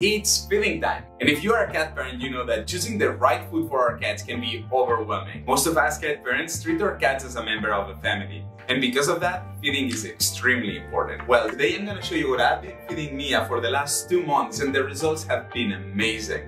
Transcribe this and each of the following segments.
It's feeding time. And if you are a cat parent, you know that choosing the right food for our cats can be overwhelming. Most of us cat parents treat our cats as a member of the family. And because of that, feeding is extremely important. Well, today I'm gonna show you what I've been feeding Mia for the last two months and the results have been amazing.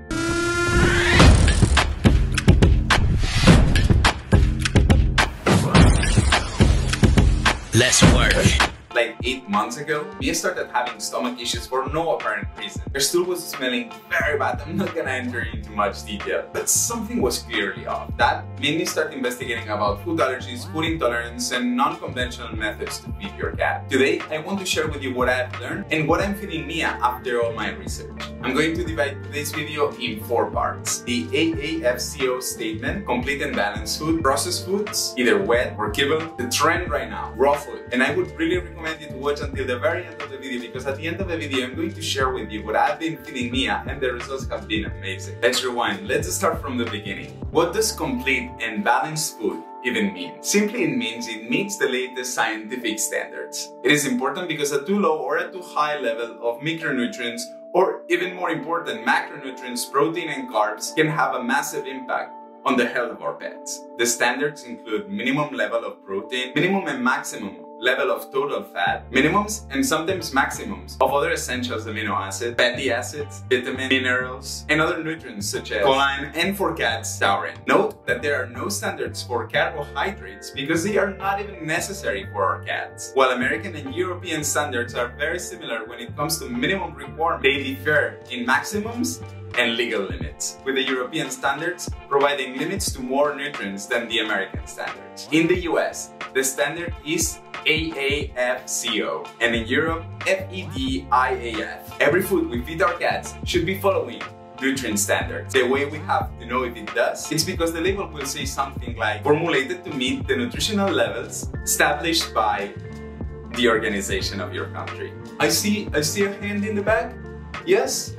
Let's work like 8 months ago, Mia started having stomach issues for no apparent reason. Her stool was smelling very bad, I'm not gonna enter into much detail, but something was clearly off. That made me start investigating about food allergies, food intolerance, and non-conventional methods to feed your cat. Today, I want to share with you what I've learned and what I'm feeding Mia after all my research. I'm going to divide today's video in four parts. The AAFCO statement, complete and balanced food, processed foods, either wet or kibble, the trend right now, raw food, and I would really recommend recommend you to watch until the very end of the video because at the end of the video I'm going to share with you what I've been feeding Mia and the results have been amazing. Let's rewind, let's start from the beginning. What does complete and balanced food even mean? Simply it means it meets the latest scientific standards. It is important because a too low or a too high level of micronutrients or even more important, macronutrients, protein and carbs can have a massive impact on the health of our pets. The standards include minimum level of protein, minimum and maximum level of total fat, minimums and sometimes maximums of other essentials amino acids, fatty acids, vitamins, minerals, and other nutrients such as choline and for cats, taurine. Note that there are no standards for carbohydrates because they are not even necessary for our cats. While American and European standards are very similar when it comes to minimum requirements, they differ in maximums and legal limits, with the European standards providing limits to more nutrients than the American standards. In the US, the standard is AAFCO, and in Europe, FEDIAF. Every food we feed our cats should be following nutrient standards. The way we have to know if it does, it's because the label will say something like formulated to meet the nutritional levels established by the organization of your country. I see I see a hand in the back. Yes?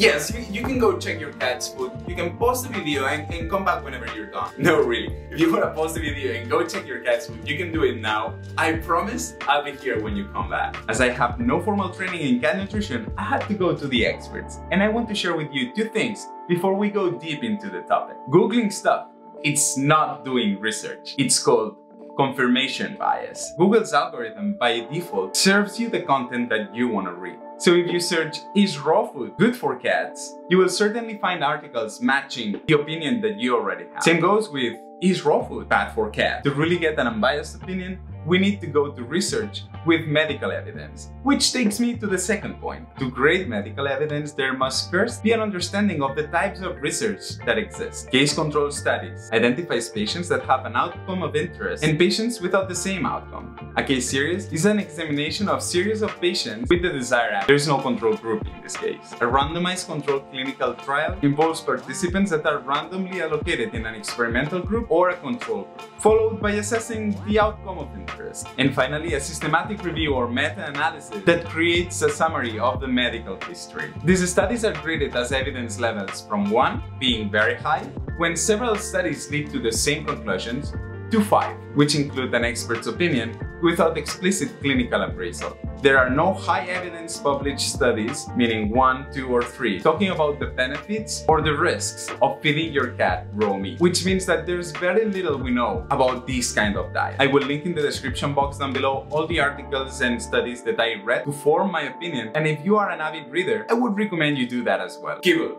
Yes, you, you, can go check your cat's food. You can pause the video and, and come back whenever you're done. No, really. If you want to pause the video and go check your cat's food, you can do it now. I promise I'll be here when you come back. As I have no formal training in cat nutrition, I had to go to the experts. And I want to share with you two things before we go deep into the topic. Googling stuff, it's not doing research. It's called confirmation bias. Google's algorithm by default serves you the content that you want to read. So if you search, is raw food good for cats? You will certainly find articles matching the opinion that you already have. Same goes with, is raw food bad for cats? To really get an unbiased opinion, we need to go to research with medical evidence. Which takes me to the second point. To create medical evidence, there must first be an understanding of the types of research that exist. Case control studies identifies patients that have an outcome of interest and patients without the same outcome. A case series is an examination of series of patients with the desired outcome. There is no control group in this case. A randomized controlled clinical trial involves participants that are randomly allocated in an experimental group or a control group, followed by assessing the outcome of interest. And finally, a systematic review or meta-analysis that creates a summary of the medical history. These studies are graded as evidence levels from 1 being very high, when several studies lead to the same conclusions, to 5, which include an expert's opinion without explicit clinical appraisal. There are no high evidence published studies, meaning 1, 2 or 3, talking about the benefits or the risks of feeding your cat raw meat, which means that there's very little we know about this kind of diet. I will link in the description box down below all the articles and studies that I read to form my opinion, and if you are an avid reader, I would recommend you do that as well. Kibble.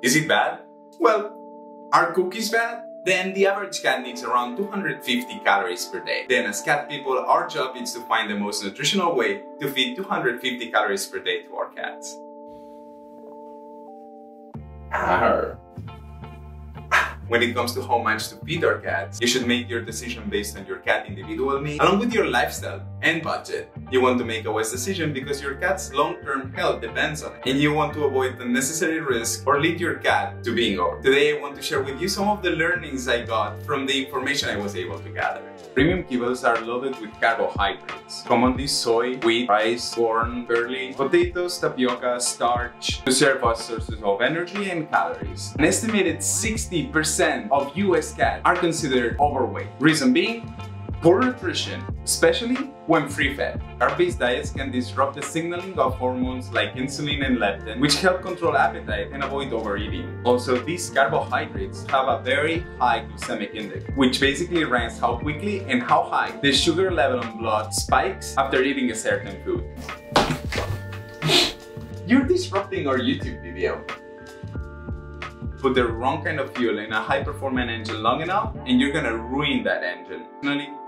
Is it bad? Well, are cookies bad? Then the average cat needs around 250 calories per day. Then as cat people, our job is to find the most nutritional way to feed 250 calories per day to our cats. Arr. When it comes to how much to feed our cats, you should make your decision based on your cat individual needs, along with your lifestyle and budget. You want to make a wise decision because your cat's long-term health depends on it, and you want to avoid unnecessary risk or lead your cat to being over. Today, I want to share with you some of the learnings I got from the information I was able to gather. Premium kibbles are loaded with carbohydrates, commonly soy, wheat, rice, corn, barley, potatoes, tapioca, starch, to serve as sources of energy and calories. An estimated 60% of US cats are considered overweight. Reason being, Poor nutrition, especially when free-fed. Carb-based diets can disrupt the signaling of hormones like insulin and leptin, which help control appetite and avoid overeating. Also, these carbohydrates have a very high glycemic index, which basically ranks how quickly and how high the sugar level in blood spikes after eating a certain food. You're disrupting our YouTube video put the wrong kind of fuel in a high performance engine long enough and you're gonna ruin that engine.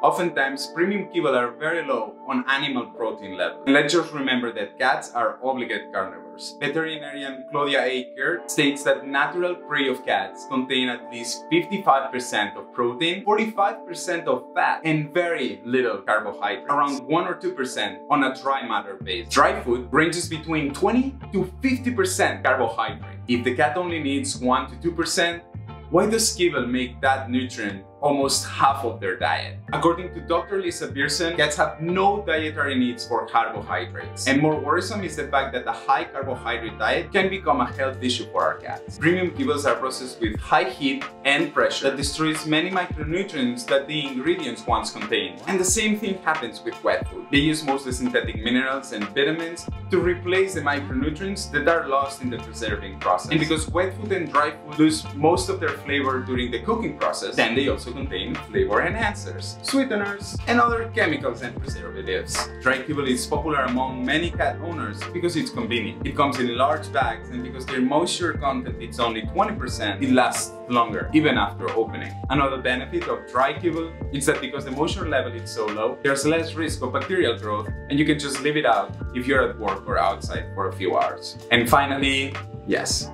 Oftentimes premium kibble are very low on animal protein level. And let's just remember that cats are obligate carnivores. Veterinarian Claudia Aker states that natural prey of cats contain at least 55% of protein, 45% of fat, and very little carbohydrate, around 1 or 2% on a dry matter base. Dry food ranges between 20 to 50% carbohydrate. If the cat only needs 1 to 2%, why does kibble make that nutrient almost half of their diet. According to Dr. Lisa Pierson, cats have no dietary needs for carbohydrates. And more worrisome is the fact that a high carbohydrate diet can become a health issue for our cats. Premium kibbles are processed with high heat and pressure that destroys many micronutrients that the ingredients once contained. And the same thing happens with wet food. They use mostly synthetic minerals and vitamins to replace the micronutrients that are lost in the preserving process. And because wet food and dry food lose most of their flavor during the cooking process, then they also contain flavor enhancers, sweeteners, and other chemicals and preservatives. Dry kibble is popular among many cat owners because it's convenient. It comes in large bags and because their moisture content is only 20%, it lasts longer, even after opening. Another benefit of dry kibble is that because the moisture level is so low, there's less risk of bacterial growth and you can just leave it out if you're at work or outside for a few hours. And finally, yes,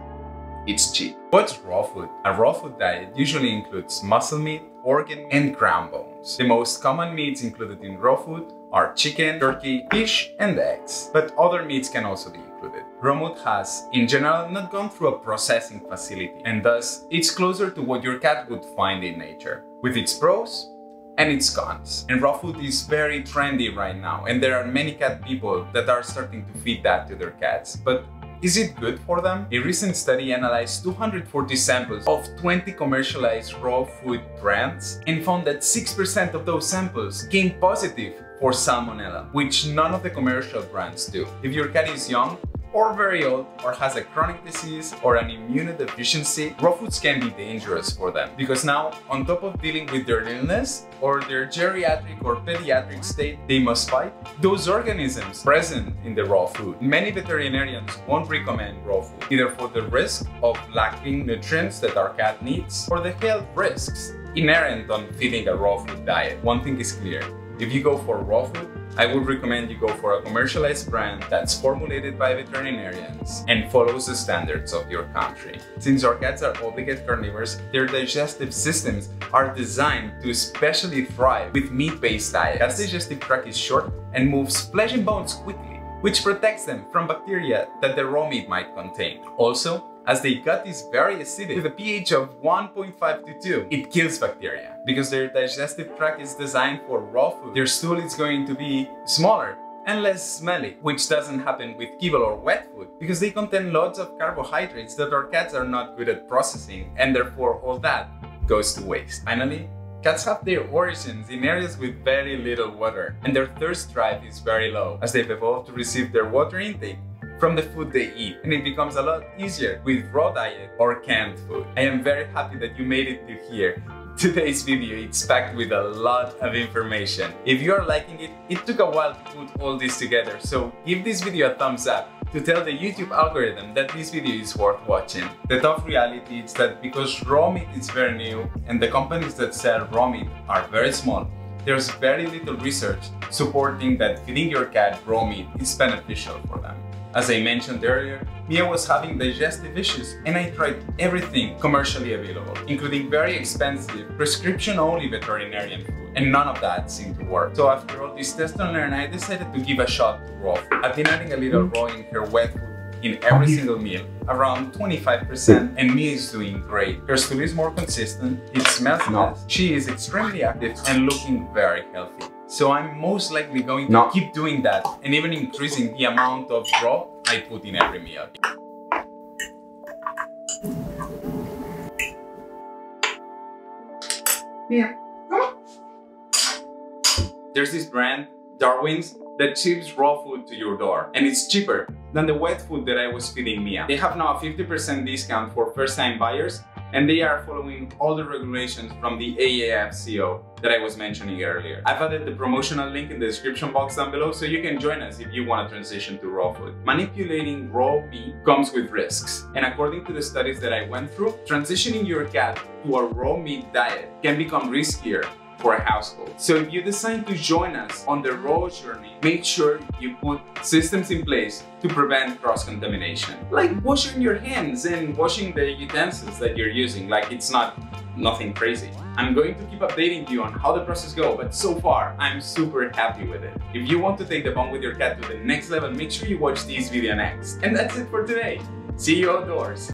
it's cheap. What's raw food? A raw food diet usually includes muscle meat, organ, and ground bones. The most common meats included in raw food are chicken, turkey, fish, and eggs. But other meats can also be included. Raw meat has, in general, not gone through a processing facility, and thus it's closer to what your cat would find in nature, with its pros and its cons. And raw food is very trendy right now, and there are many cat people that are starting to feed that to their cats. But is it good for them? A recent study analyzed 240 samples of 20 commercialized raw food brands and found that 6% of those samples came positive for salmonella, which none of the commercial brands do. If your cat is young, or very old or has a chronic disease or an immunodeficiency, raw foods can be dangerous for them because now on top of dealing with their illness or their geriatric or pediatric state they must fight those organisms present in the raw food. Many veterinarians won't recommend raw food either for the risk of lacking nutrients that our cat needs or the health risks inherent on feeding a raw food diet. One thing is clear, if you go for raw food, I would recommend you go for a commercialized brand that's formulated by veterinarians and follows the standards of your country. Since our cats are obligate carnivores, their digestive systems are designed to especially thrive with meat-based diets. Cat's digestive tract is short and moves flesh and bones quickly, which protects them from bacteria that the raw meat might contain. Also, as their gut is very acidic with a pH of 1.5 to 2. It kills bacteria. Because their digestive tract is designed for raw food, their stool is going to be smaller and less smelly, which doesn't happen with kibble or wet food because they contain lots of carbohydrates that our cats are not good at processing and therefore all that goes to waste. Finally, Cats have their origins in areas with very little water, and their thirst drive is very low, as they've evolved to receive their water intake from the food they eat and it becomes a lot easier with raw diet or canned food. I am very happy that you made it to here. Today's video is packed with a lot of information. If you are liking it, it took a while to put all this together, so give this video a thumbs up to tell the YouTube algorithm that this video is worth watching. The tough reality is that because raw meat is very new and the companies that sell raw meat are very small, there's very little research supporting that feeding your cat raw meat is beneficial for them. As I mentioned earlier, Mia was having digestive issues and I tried everything commercially available, including very expensive, prescription-only veterinarian food, and none of that seemed to work. So after all this test and learn, I decided to give a shot to raw food. I've been adding a little mm. raw in her wet food in every mm-hmm. single meal, around 25%, and Mia is doing great. Her stool is more consistent, it smells less, she is extremely active and looking very healthy. So I'm most likely going to no. keep doing that and even increasing the amount of raw I put in every meal. Yeah. Come. There's this brand, Darwin's, that ships raw food to your door. And it's cheaper than the wet food that I was feeding Mia. They have now a 50% discount for first-time buyers and they are following all the regulations from the AAFCO that I was mentioning earlier. I've added the promotional link in the description box down below so you can join us if you want to transition to raw food. Manipulating raw meat comes with risks, and according to the studies that I went through, transitioning your cat to a raw meat diet can become riskier for a household. So if you decide to join us on the raw journey, make sure you put systems in place to prevent cross-contamination. Like washing your hands and washing the utensils that you're using, like it's not nothing crazy. I'm going to keep updating you on how the process goes, but so far, I'm super happy with it. If you want to take the bond with your cat to the next level, make sure you watch this video next. And that's it for today. See you outdoors.